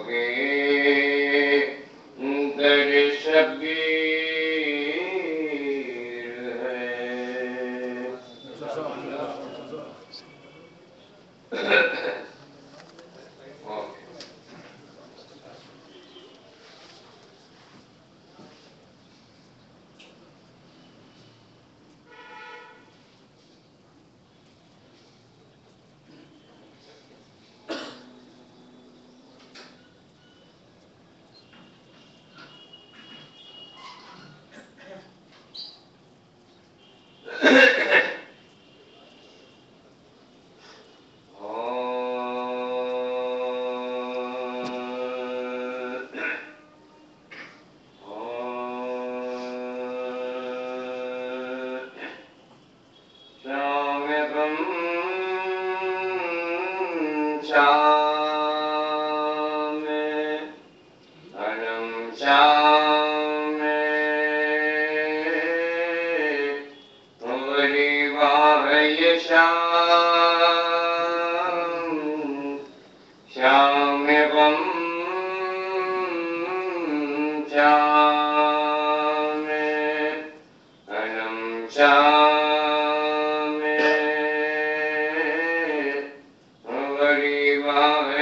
away. Shyam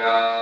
Yeah.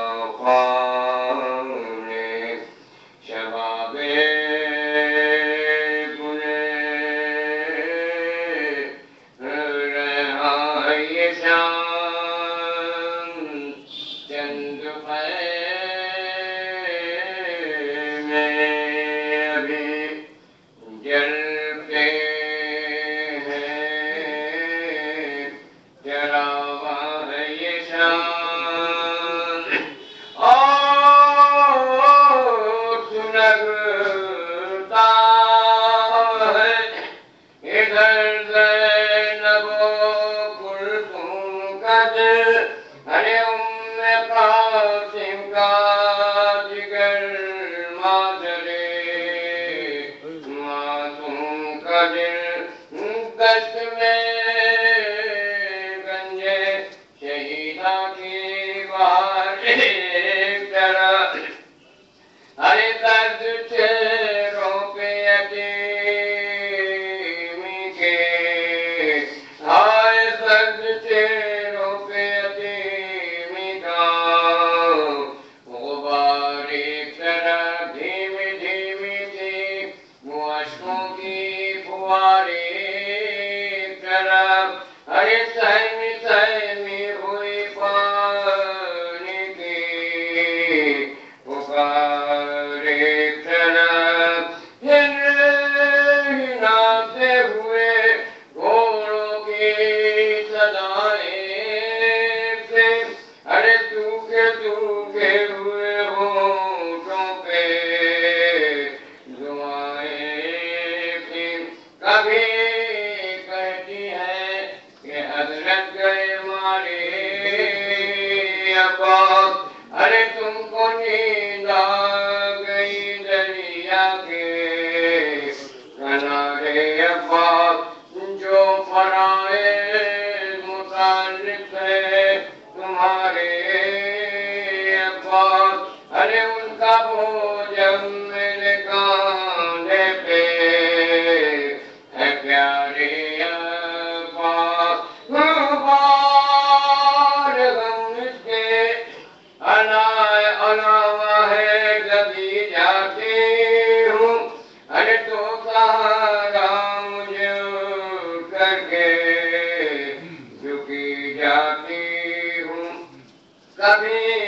bless the name. कभी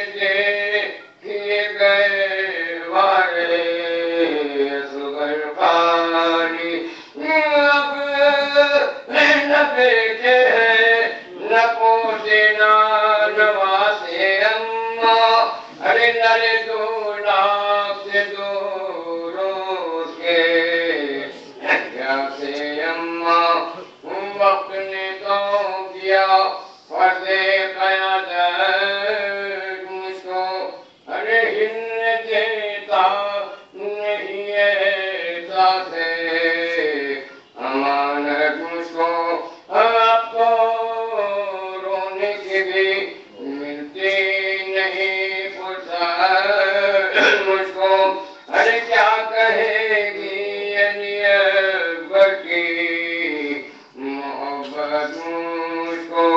मोहब्बत मुझको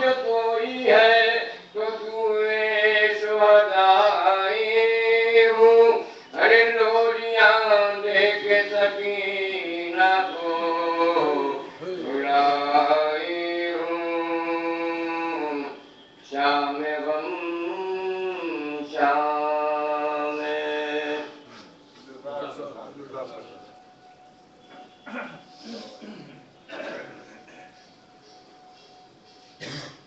के तो है तो पूरे सुहदाई अरे देख सकी Yeah.